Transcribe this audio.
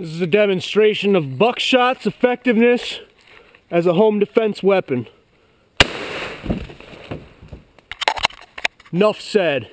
This is a demonstration of buckshot's effectiveness as a home defense weapon. Enough said.